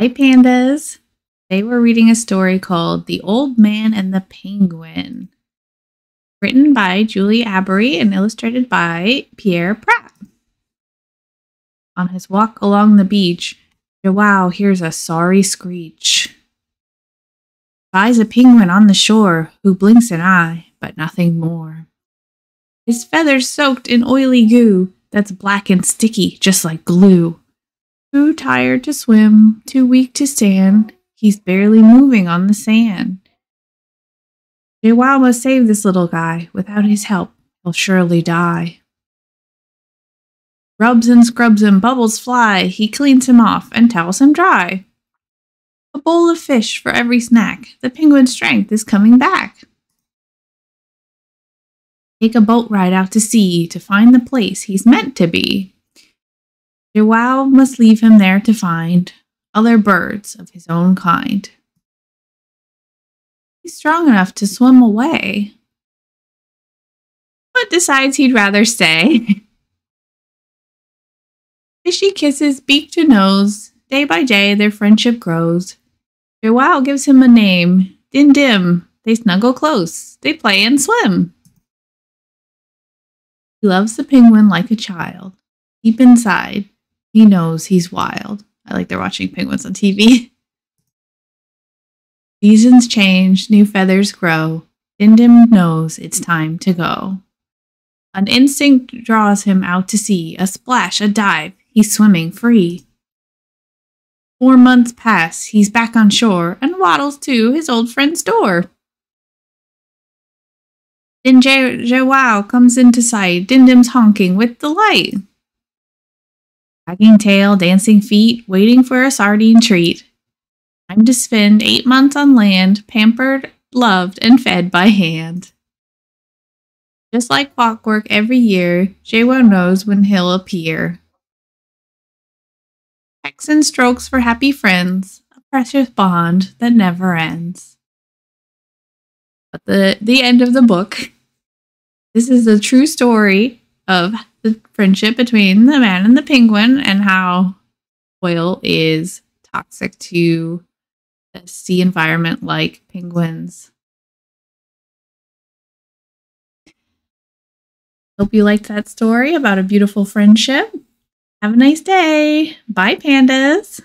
Hi, pandas. They were reading a story called The Old Man and the Penguin, written by Julie Abery and illustrated by Pierre Pratt. On his walk along the beach, Joao hears a sorry screech. Spies a penguin on the shore who blinks an eye, but nothing more. His feathers soaked in oily goo that's black and sticky, just like glue. Too tired to swim, too weak to stand, he's barely moving on the sand. Joao must save this little guy. Without his help, he'll surely die. Rubs and scrubs and bubbles fly. He cleans him off and towels him dry. A bowl of fish for every snack. The penguin's strength is coming back. Take a boat ride out to sea to find the place he's meant to be. Joao must leave him there to find other birds of his own kind. He's strong enough to swim away, but decides he'd rather stay. Fishy kisses beak to nose. Day by day, their friendship grows. Joao gives him a name, Din Dim. They snuggle close. They play and swim. He loves the penguin like a child. Deep inside, he knows he's wild. I like they're watching penguins on TV. Seasons change, new feathers grow. Din Dim knows it's time to go. An instinct draws him out to sea, a splash, a dive. He's swimming free. Four months pass, he's back on shore and waddles to his old friend's door. Then Joao comes into sight, Din Dim's honking with delight. Wagging tail, dancing feet, waiting for a sardine treat. Time to spend eight months on land, pampered, loved, and fed by hand. Just like clockwork every year, Joao knows when he'll appear. Pecks and strokes for happy friends, a precious bond that never ends. At the, the end of the book, this is the true story of the friendship between the man and the penguin and how oil is toxic to the sea environment like penguins. Hope you liked that story about a beautiful friendship. Have a nice day. Bye, pandas.